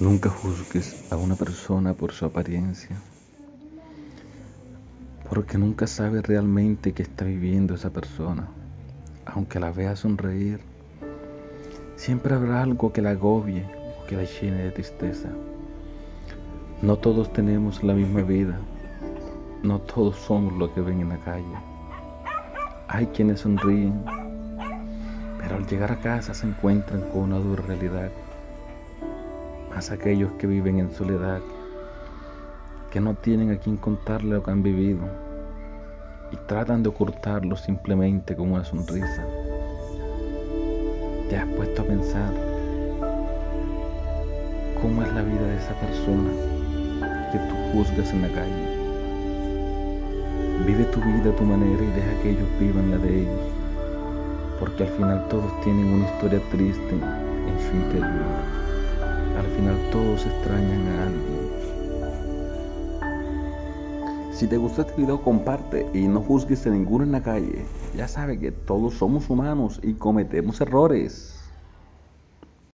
Nunca juzgues a una persona por su apariencia, porque nunca sabes realmente qué está viviendo esa persona. Aunque la veas sonreír, siempre habrá algo que la agobie o que la llene de tristeza. No todos tenemos la misma vida, no todos somos lo que ven en la calle. Hay quienes sonríen, pero al llegar a casa se encuentran con una dura realidad más aquellos que viven en soledad, que no tienen a quien contarle lo que han vivido y tratan de ocultarlo simplemente con una sonrisa. ¿Te has puesto a pensar cómo es la vida de esa persona que tú juzgas en la calle? Vive tu vida a tu manera y deja que ellos vivan la de ellos, porque al final todos tienen una historia triste en su interior al final todos extrañan a alguien. Si te gustó este video comparte y no juzgues a ninguno en la calle. Ya sabes que todos somos humanos y cometemos errores.